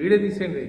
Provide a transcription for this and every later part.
Video తీసేయండి.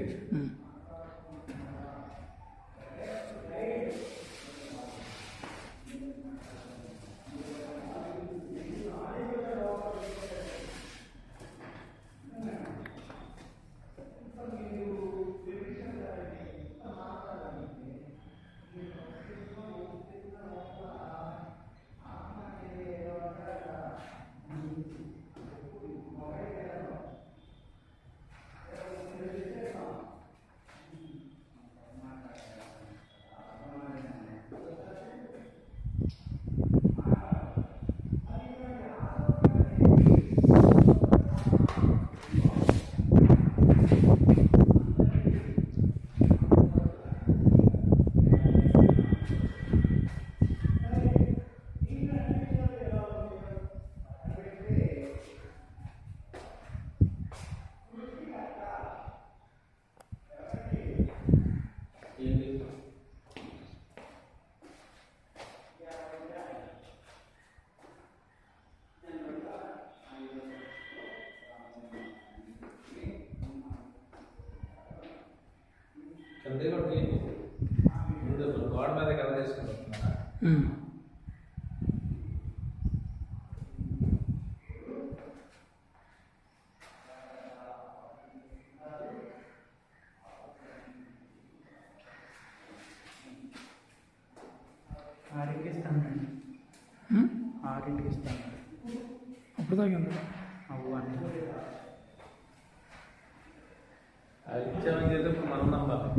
అప్పుడు దాకా ఎంత అవ్వు అని అది ఇచ్చామని చేస్తే ఇప్పుడు మనం నమ్మాలి.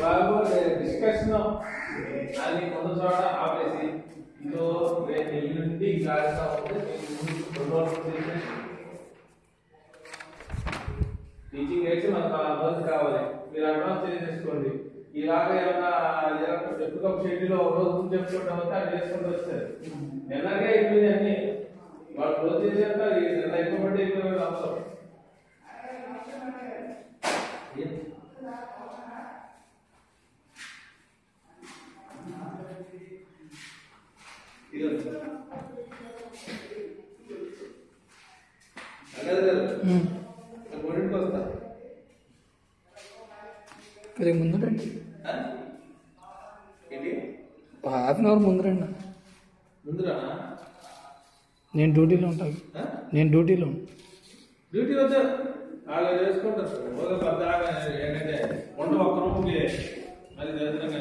బాబు డిస్కషన్ అది కొంత చోట ఆపేసి ఇదో రేపు ఎల్లుండి కాస్తా ఉంటే రెండు రోజులు చేసేసి టీచింగ్ అయితే మనకు ఆ రోజు కావాలి. మీరు అడ్వాన్స్ చేసేసుకోండి. ఇలాగ ఏమన్నా ఎప్పుడు షెడ్యూల్ ఒక రోజు ముందు చెప్పుకుంటాం వస్తే అది చేసుకుంటూ వస్తారు. ఉమ్. నేను కొద్దిగా హాఫ్ అన్ అవర్ డ్యూటీలో ఉంటాను? నేను డ్యూటీలో డ్యూటీ వద్దు. వాళ్ళు చేసుకుంటారు ఒక పెద్ద ఏంటంటే వంట ఒక్క రూమ్కి అది దరిద్రంగా